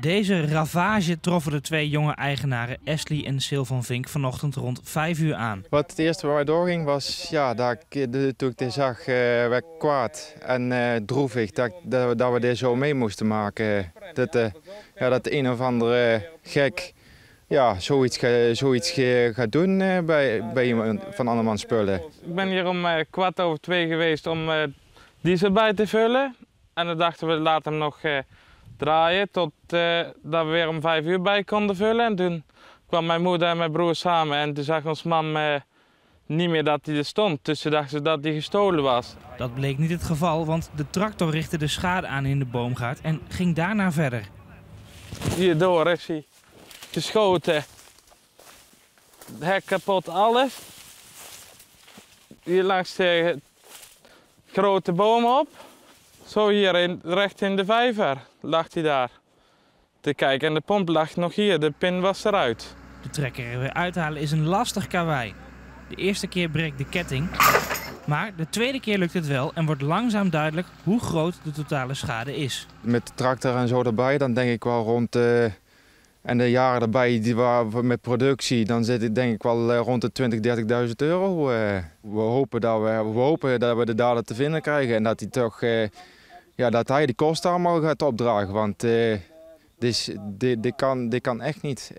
Deze ravage troffen de twee jonge eigenaren Ashley en Sil van Vink vanochtend rond 5 uur aan. Wat het eerste waar doorging was, ja, dat ik, de, toen ik dit zag, uh, werd ik kwaad en uh, droevig dat, dat, dat, we dit zo mee moesten maken. Dat, uh, ja, dat de een of andere gek ja, zoiets, ga, zoiets gaat doen bij, bij iemand van andermans spullen. Ik ben hier om kwart over twee geweest om diesel bij te vullen. En dan dachten we laten hem nog draaien tot uh, dat we weer om vijf uur bij konden vullen. En toen kwam mijn moeder en mijn broer samen en toen zag ons mam uh, niet meer dat hij er stond. Dus ze dachten dat hij gestolen was. Dat bleek niet het geval, want de tractor richtte de schade aan in de boomgaard en ging daarna verder. Hierdoor is hij geschoten. Hek kapot, alles. Hier langs de grote boom op. Zo hier in, recht in de vijver lag hij daar te kijken. En de pomp lag nog hier, de pin was eruit. De trekker er weer uithalen is een lastig karwei. De eerste keer breekt de ketting, maar de tweede keer lukt het wel en wordt langzaam duidelijk hoe groot de totale schade is. Met de tractor en zo erbij, dan denk ik wel rond... Uh, en de jaren erbij die waren met productie, dan zit het denk ik wel uh, rond de 20.000, 30.000 euro. Uh, we, hopen dat we, we hopen dat we de dader te vinden krijgen en dat hij toch ja, dat hij de kosten allemaal gaat opdragen. Want uh, dit, dit, dit, kan, dit kan echt niet.